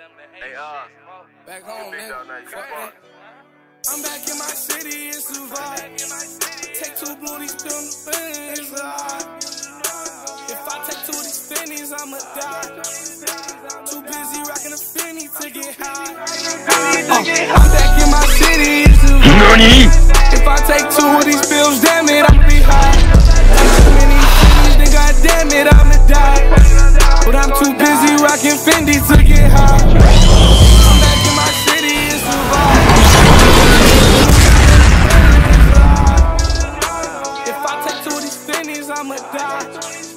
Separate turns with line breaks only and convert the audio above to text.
Hey,
uh,
Back home, big man. dog now, you Fuck fuck. that. I'm back in my city, it's a vibe. Take two bluties, put on the fence, If I take two of these Fendies, I'ma die. Too busy rocking a Fendi to get high. I'm back in my city, it's a vibe. But I'm too busy rocking Fendi to get high. I'm back in my city and survive. If I take two of these Fendies, I'ma die.